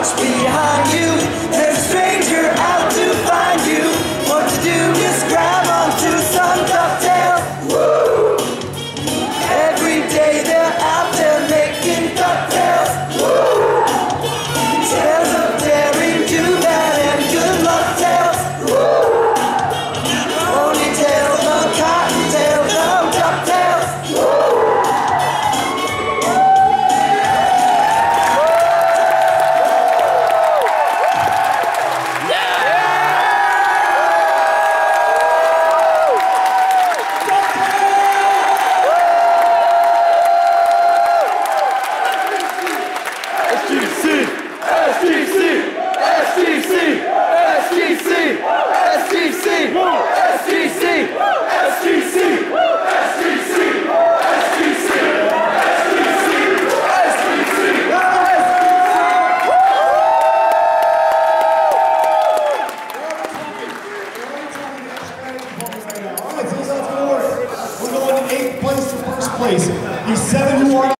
watch behind you. There's Alright, so that's work. We're going eighth place to first place. These seven who are